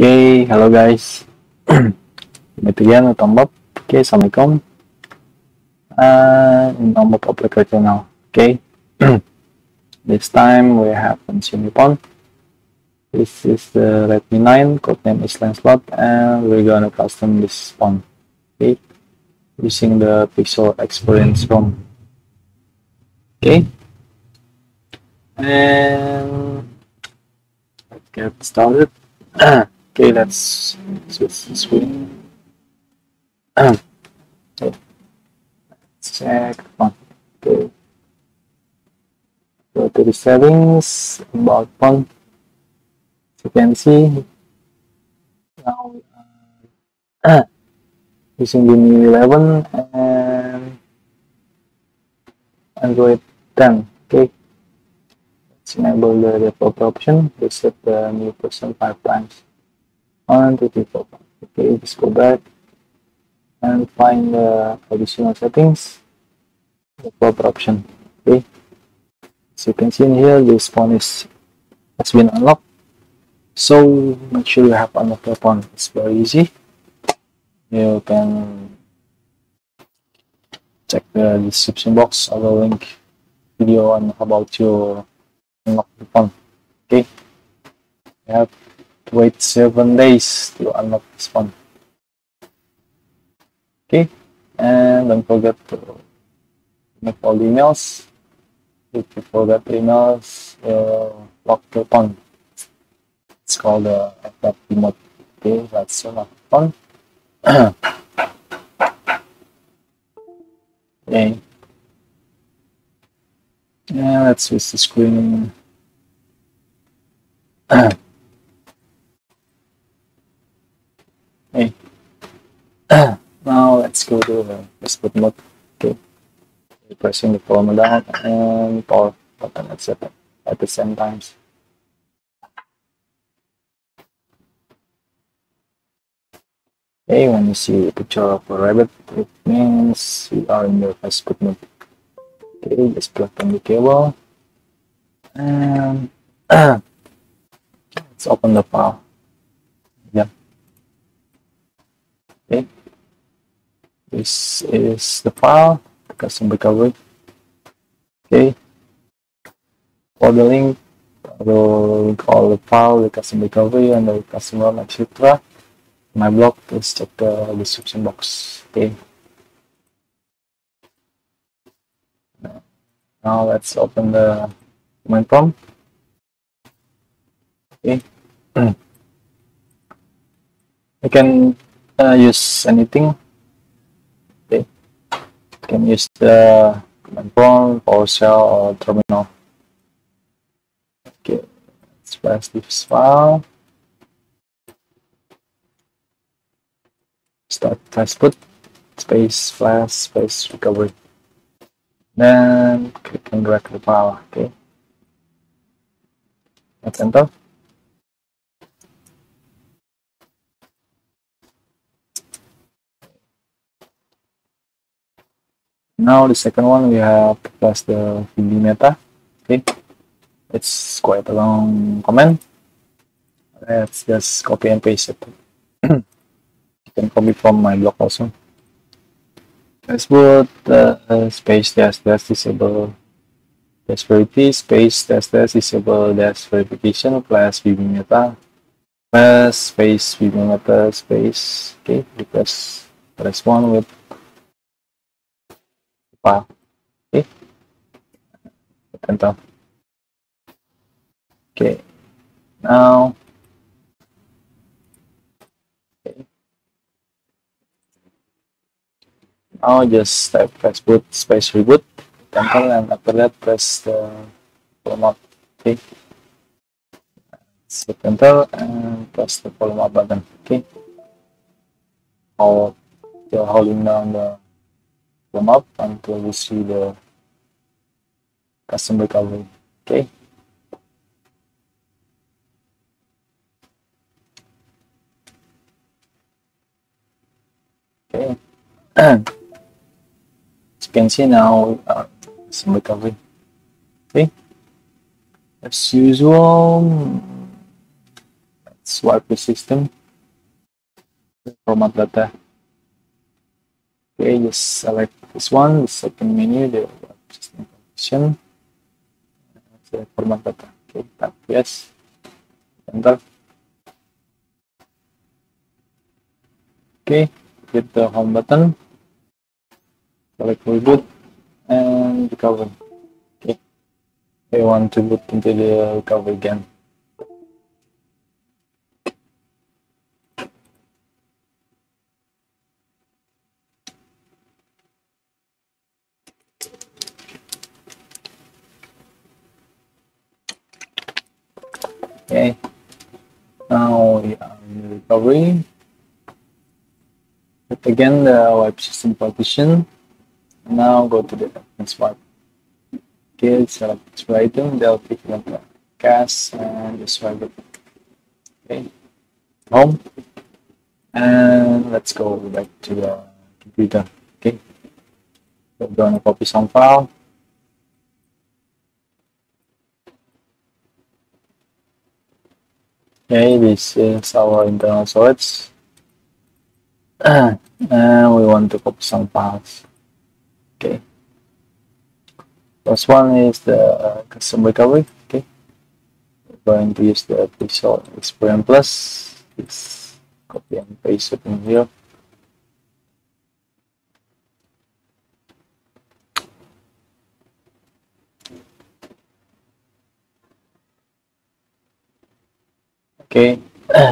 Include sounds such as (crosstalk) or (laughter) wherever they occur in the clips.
Okay, hello guys. Meet again with OmBob. Okay, Assalamualaikum. Uh, in Applicator channel. Okay. (clears throat) this time we have phone. This is the Redmi 9, codename is Lancelot, and we're gonna custom this phone. Okay. Using the Pixel Experience ROM. Okay. And let's get started. (clears throat) Okay, let's switch (clears throat) okay. Let's check font. Okay. Go to the settings about font. As you can see, now uh, (clears throat) using the MIUI 11 and Android 10. Okay. Let's enable the developer option. Reset the new person five times one two three four five okay just go back and find the additional settings. The proper option okay? As you can see in here this phone is has been unlocked. So make sure you have unlocked the phone it's very easy. You can check the description box I will link video on about your unlock the phone okay? You have wait seven days to unlock this one. Okay and don't forget to make all the emails. If you forget emails uh, lock the phone. It's called the FF remote okay that's of fun (coughs) okay. Yeah let's switch the screen (coughs) Hey. now let's go to mode. Okay. Pressing the power down and power button at, at the same times. Okay, when you see a picture of a rabbit, it means you are in your fastboot mode. Okay, just plug in the cable. And (coughs) let's open the file. Yeah. Okay. This is the file, the custom recovery. Okay. For the link, I will link all the file, the custom recovery, and the custom ROM, etc. My blog, please check the description box. Okay. Now let's open the command prompt. Okay. (clears throat) you can uh, use anything. Can use the command prompt, PowerShell, or terminal. Okay. Let's flash this file. Start fastboot, space flash, space recovery. Then click and drag the file. Okay. Let's enter. Now the second one we have plus the VB meta. Okay, it's quite a long command. Let's just copy and paste it. (clears throat) you can copy from my blog also. Let's put uh, space dash dash disable dash verity space dash dash disable dash verification plus VB meta plus space VB meta space. Okay, replace press one with file. Okay. Enter. Okay. Now. Okay. Now just type fastboot space reboot. Enter and after that press the up. Okay. Enter and press the volume up button. Okay. Hold, you're holding down the them up until we see the custom recovery. Okay. Okay. (clears throat) As you can see now, uh, some recovery. Okay. As usual, let's swipe the system. Format data. Okay, just select this one, the second menu, the system condition. Select format data. Okay, tap yes. Enter. Okay, hit the home button. Select reboot and recover. Okay. I want to boot into the recovery again. Okay. Now we are in recovery. Again the wipe system partition. Now go to the reference part. Okay, select this item, they'll and just swipe it. Okay. Home. And let's go back to the computer. Okay. We're gonna copy some file. Okay, this is our internal storage. (clears throat) and we want to copy some files. Okay. First one is the uh, custom recovery. Okay. We're going to use the Pixel Experience Plus. Let's copy and paste it in here. Okay,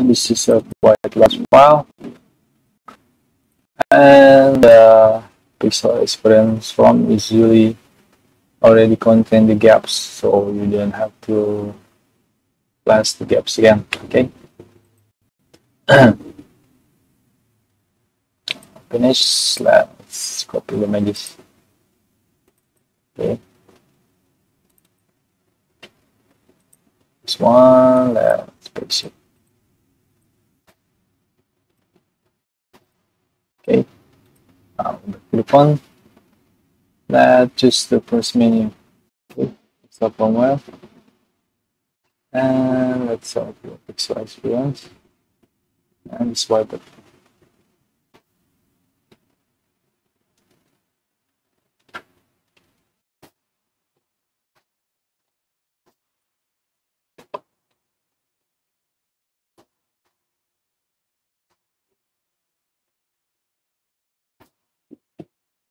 this is a quite large file. And the Pixel Experience form is usually already contain the GApps, so you don't have to plus the GApps again. Okay. (clears throat) Finish. Let's copy the images. Okay. This one. Let's spaceship. Okay, now click on let's choose the first menu. Okay, stop firmware. And let's select the pixel experience and swipe it.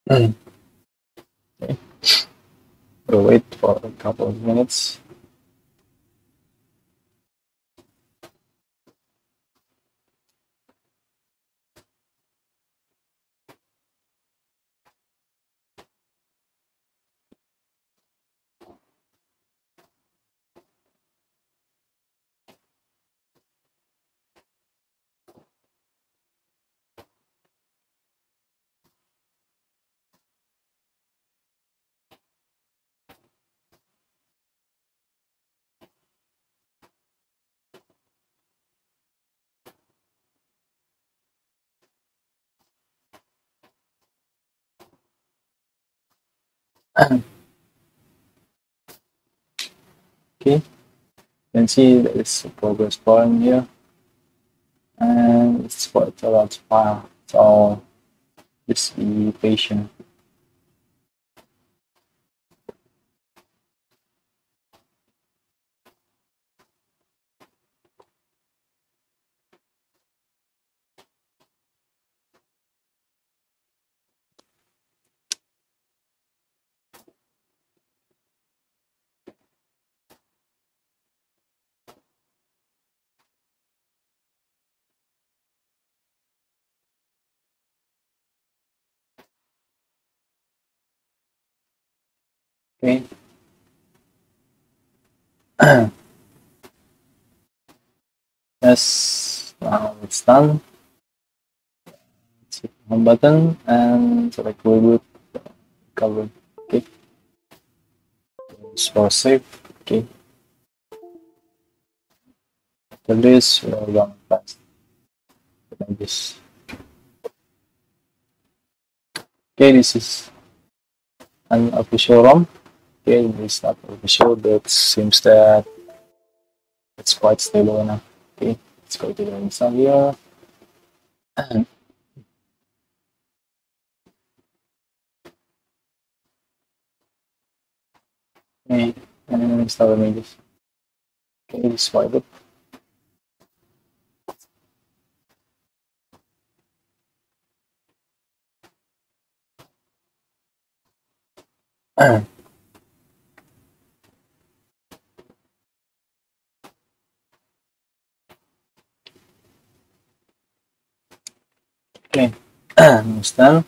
Okay. We'll wait for a couple of minutes. (coughs) okay. You can see there is a progress bar in here. And it's quite a large file. So just be patient Okay. (clears throat) yes, now it's done. Hit home button and select reboot cover. Okay. For save. Okay. After this, we're going fast. Like this. Okay, this is an official ROM okay it's not official but seems that it's quite stable enough okay let's go to the install here. Okay, and install images. Okay, swipe it. (clears throat) Okay, almost done.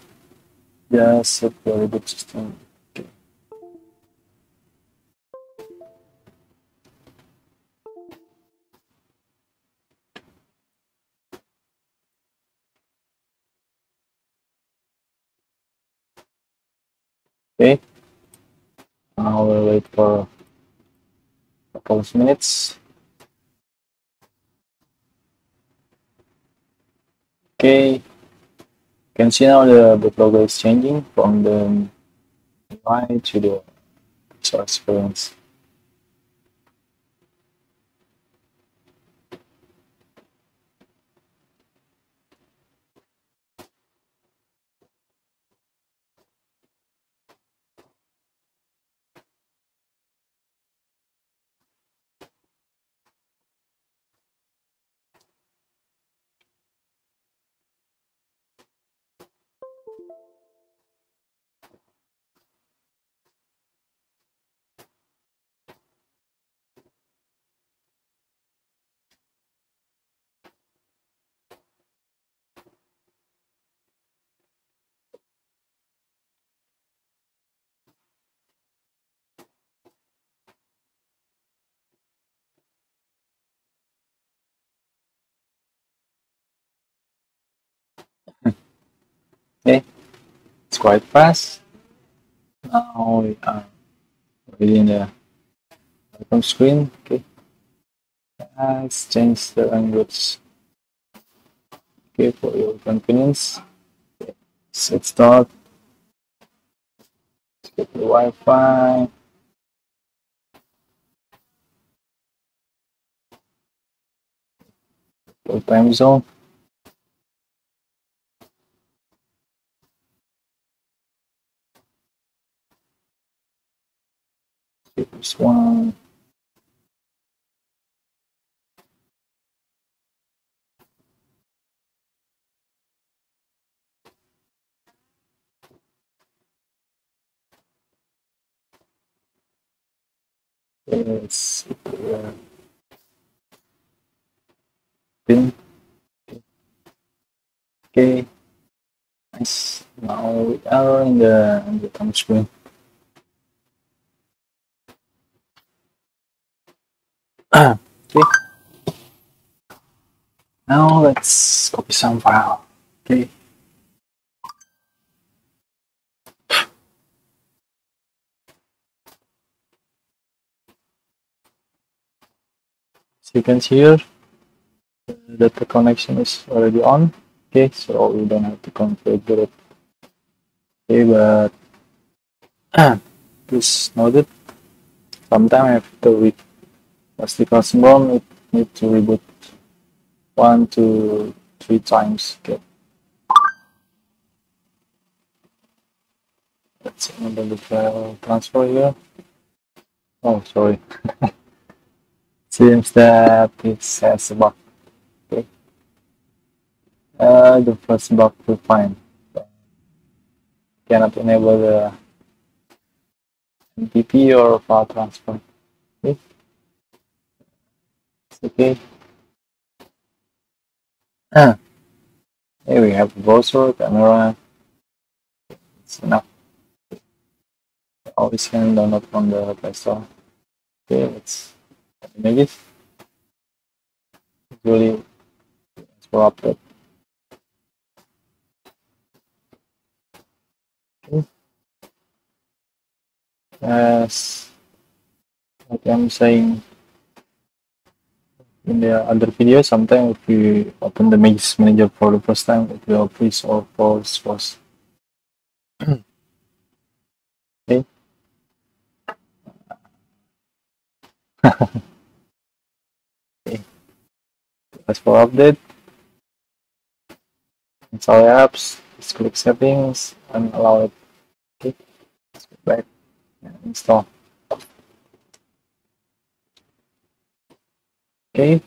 Just set the reboot system. Okay. Okay. Now we'll wait for a couple of minutes. Okay, you can see now the boot logo is changing from the UI to the Pixel Experience. Okay, it's quite fast. Now uh, we are within the welcome screen. Okay, let's change the language. Okay, for your convenience. Okay. Set start. Let's get the Wi-Fi. Time zone. This one. Let's. Okay. Nice. Now we are in the in the time screen. Okay. (clears throat) Now let's copy some file. Okay. See here that the connection is already on. Okay, so we don't have to configure it. Okay, but (clears throat) please note it. Sometimes after we as the customer it need to reboot one to three times okay. Let's enable the file transfer here. Oh sorry. (laughs) Seems that it says a bug. Okay. Uh, the first bug we find. Cannot enable the MTP or file transfer. Okay okay. Ah. Here we have browser, camera. It's enough. Always can download from the Play Store. Okay, let's images. It's for upload. Okay. As what I'm saying in the other video, sometimes if you open the Magisk Manager for the first time, it will freeze or false false. Hmm. okay. (laughs) okay. Press for update. Install apps. Just click settings and allow it. Okay. Let's go back and install. Okay.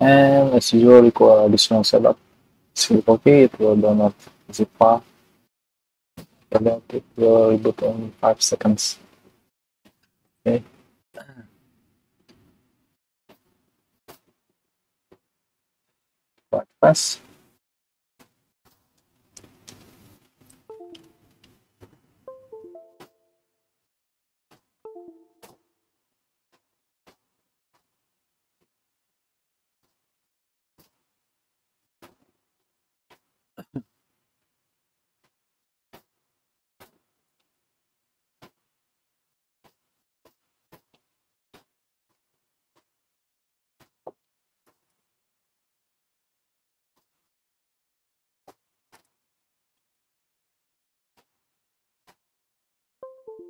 And as usual, require additional setup. Click OK. It will download zip file. Then it will reboot in 5 seconds. Okay. Quite fast.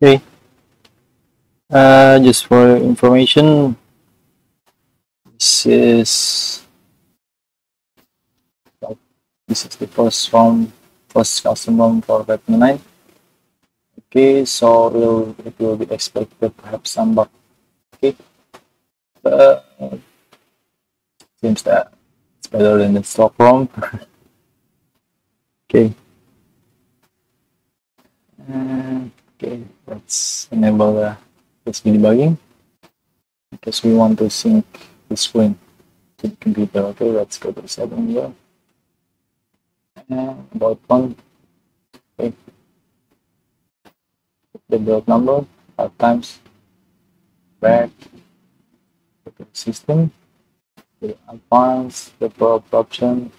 Okay. Uh, just for information, this is this is the first one, first custom ROM for Redmi 9. Okay, so it will it will be expected to have some bug. Okay, uh, seems that it's better than the stock ROM. (laughs) okay. Uh, okay, let's enable uh, the USB debugging because we want to sync the screen to the computer. Okay, let's go to the setting here. About one. Okay. The build number five times. Back. The system. The advanced, the probe option.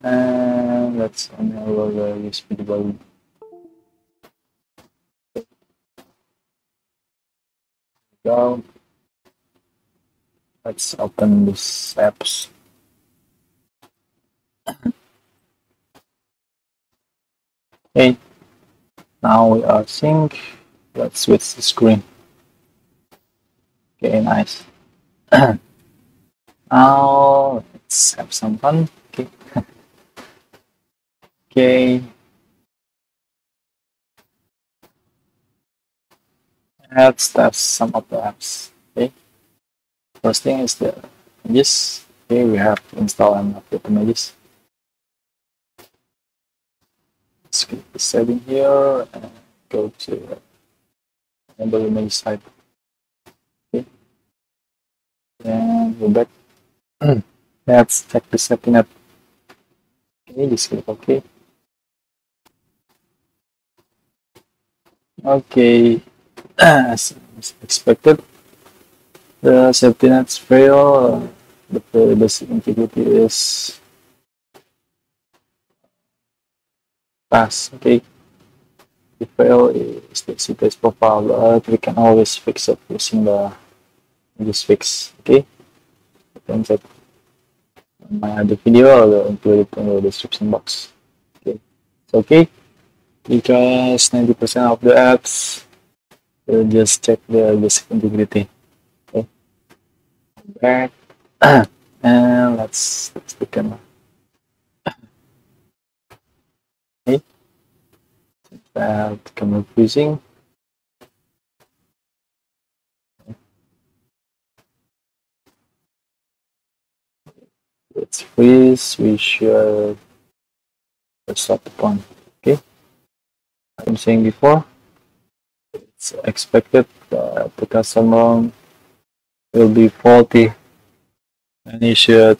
And let's enable the USB debugging. Go. Let's open this apps. Okay, now we are sync. Let's switch the screen. Okay, nice. (clears throat) now let's have some fun. Okay. (laughs) okay. Let's test some of the apps. Okay. First thing is the images. Okay, we have to install and upload images. Let's click the setting here and go to enable image type. Okay. And go back. Hmm. Let's check the setting up. Okay, just click OK. Okay, as expected. The safety nets fail. Uh, the basic integrity is pass. Okay. The fail is the CTS profile, but we can always fix it using the this fix. Okay. Then check my other video. I will include it in the description box. Okay. It's okay because 90% of the apps we'll just check the uh, basic integrity okay. Back uh, (coughs) and let's let's the camera (coughs) okay. That camera freezing let's freeze we should stop the point okay. I'm saying before, it's expected uh, the customer will be faulty and you should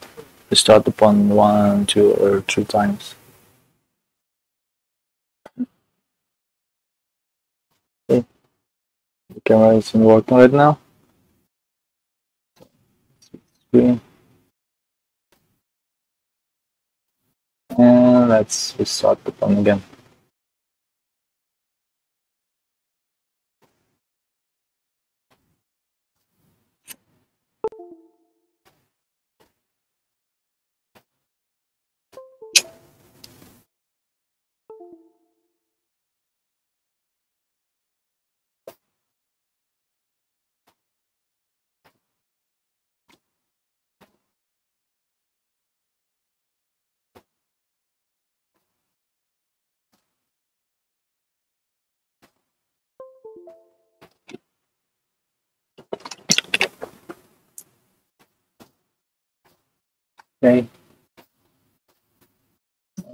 start upon one, two, or three times. Okay. The camera isn't working right now. Screen. And let's restart the phone again. Okay.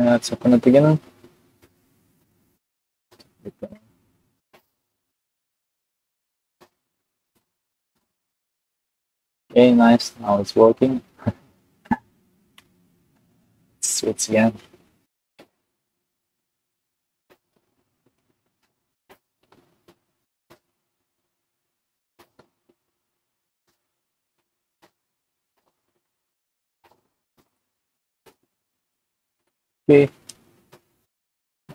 Let's open it again. Okay, nice. Now it's working. (laughs) Switch again. Okay.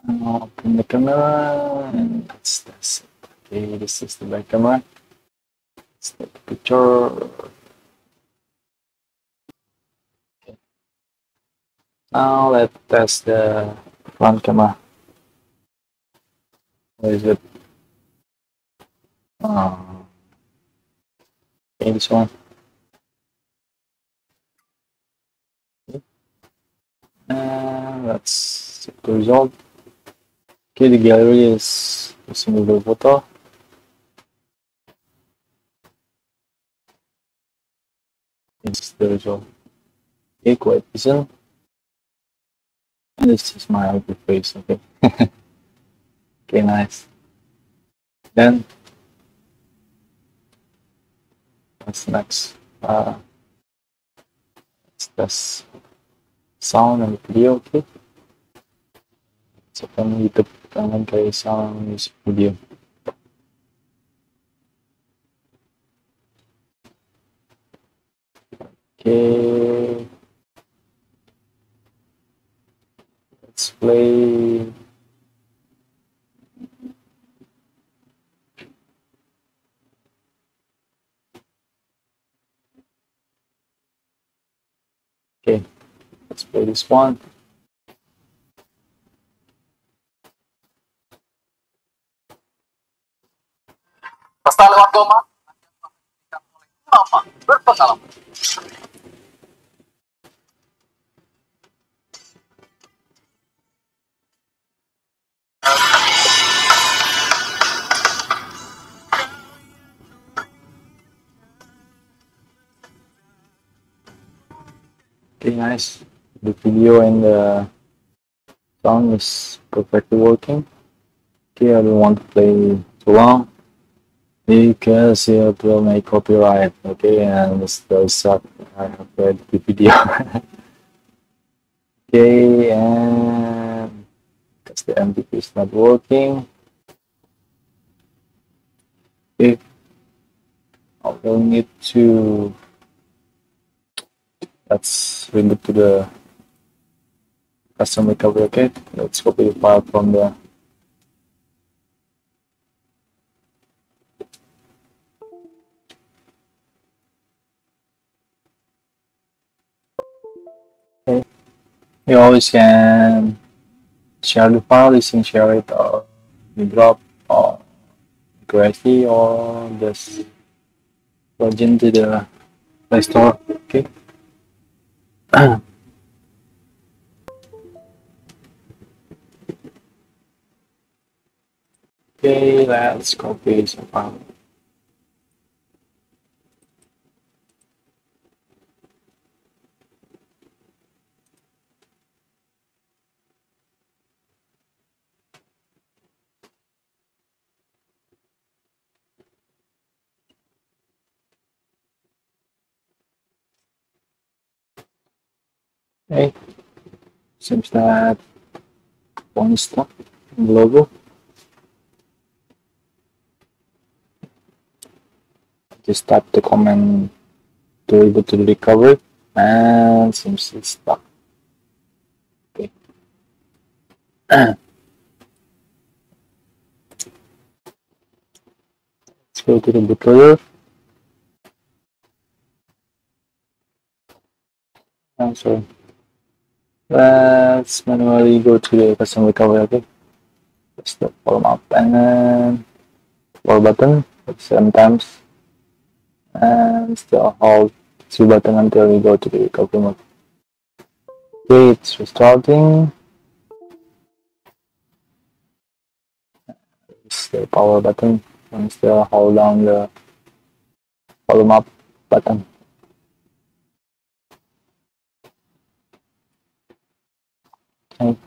Now open the camera and let's test it. Okay, this is the back camera. Let's take a picture. Okay. Now let's test the front camera. Where is it? Uh, okay, this one. And let's check the result. Okay, the gallery is a single photo. Is the result. Okay, quite decent. This is my ugly face, okay. (laughs) okay, nice. Then, what's next? Uh, test sound and video, okay? So, YouTube naman kayo sound music video. Okay. One. Basta lewat Goma, berpengalaman. Okay, nice. The video and the song is perfectly working. Okay, I don't want to play too long because it will make copyright. Okay, and this does suck. I have read the video. (laughs) okay, and because the MTP is not working. Okay, I will need to let's reboot to the custom recovery okay let's copy the file from there. Okay. You always can share the file. You can share it or you drop or directly or just plug into the play store. Okay (clears throat) that. Let's copy some file. Okay, seems to have one stop logo Just tap the command to be able to recover and seems it's stuck. Okay. (clears throat) Let's go to the bootloader. I'm sorry. Let's manually go to the custom recovery. Okay. Just the volume up and then power button seven times and still hold two button until we go to the recovery mode. Okay, it's restarting. It's the power button and still hold down the volume up button. Okay.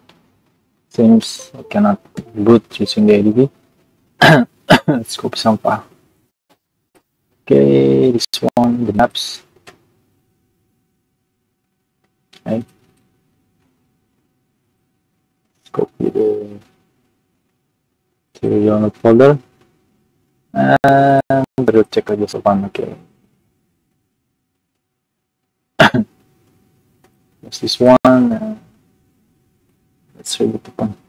Seems I cannot boot using the ADB. (coughs) Let's copy some file. Okay, this one, the maps. Okay. Let's copy the to your folder. And cek aja sopan, oke. Okay. (coughs) There's this one. Uh, let's read the one.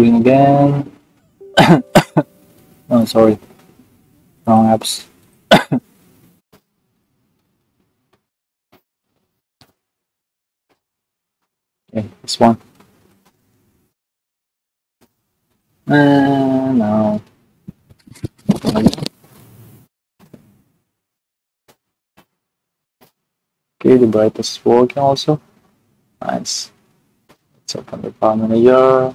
Screen again. (coughs) oh, sorry. Wrong apps. (coughs) okay, this one. Uh, and now. Okay, the brightest working also. Nice. Let's open the file manager.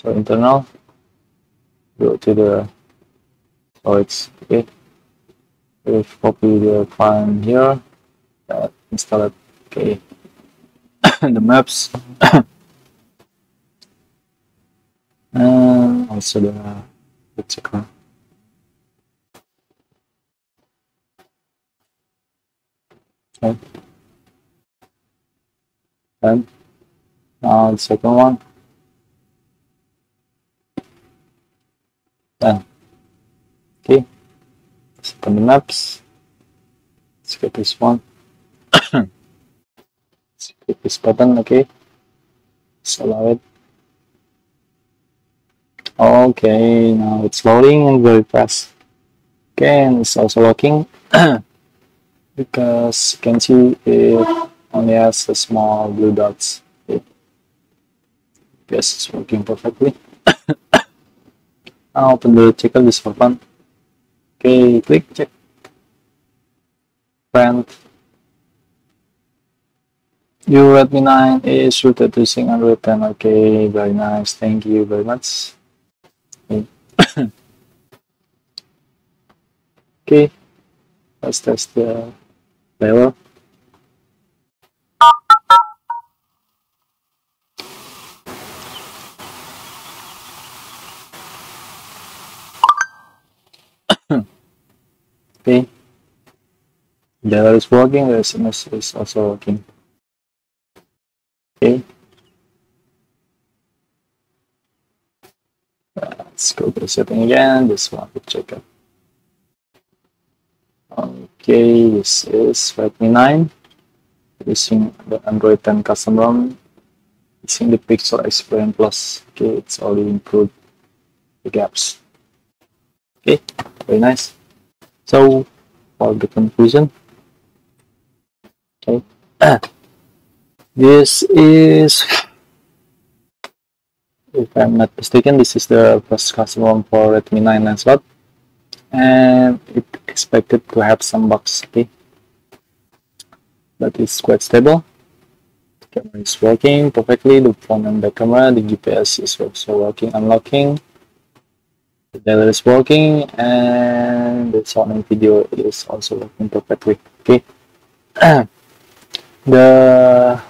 So internal. Go to the oh it's it We copy the file here. Uh, install it. Okay. (coughs) the maps. and (coughs) also the the checker. Okay. And now the second one. Done. Okay. Let's open the maps. Let's get this one. Let's click this button, okay. Let's allow it. Okay, now it's loading and very fast. Okay, and it's also locking. (clears throat) because you can see it only has a small blue dots. Yes, it's working perfectly. I'll open the checker this for fun. Okay, click check. Print. Your Redmi 9 is rooted Sync Android 10. Okay, very nice. Thank you very much. Okay, (coughs) okay. let's test the Layla? Okay. The is working, the SMS is also working. Okay. Let's go to the setting again. This one to check it. Okay, this is Redmi 9 using the Android 10 custom ROM using the Pixel Experience Plus. Okay, it's already improved the GApps. Okay, very nice. So, for the conclusion, okay, (clears throat) this is if I'm not mistaken, this is the first custom ROM for Redmi 9 Lancelot, and it expected to have some bugs, okay, but it's quite stable. The camera is working perfectly, the front and back camera, the GPS is also working, unlocking, the dialer is working, and the sound video is also working perfectly, okay. (clears throat) the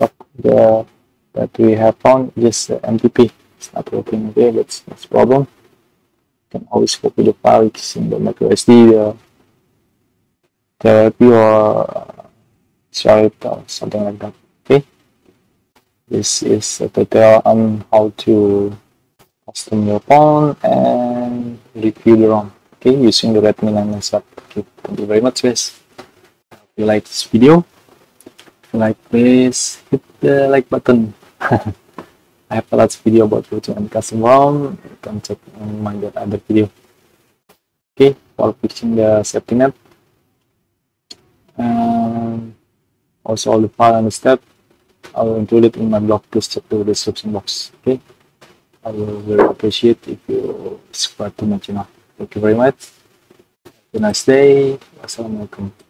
oh, the that we have found is the MTP. It's not working okay, that's that's problem. You can always copy the file using the microSD, the therapy or or something like that. Okay. This is a tutorial on how to custom your phone and review the ROM. Okay, using the Redmi 9 Lancelot. Okay, thank you very much guys. I hope you like this video. If you like, please hit the like button (laughs) I have a lot of video about routing and custom ROM. You can check on my other video. Okay, for fixing the safety net. And also all the file and the step I will include it in my blog. Please check the description box. Okay. I will very appreciate if you subscribe to my channel. Thank you very much. Have a nice day. Wassalamualaikum.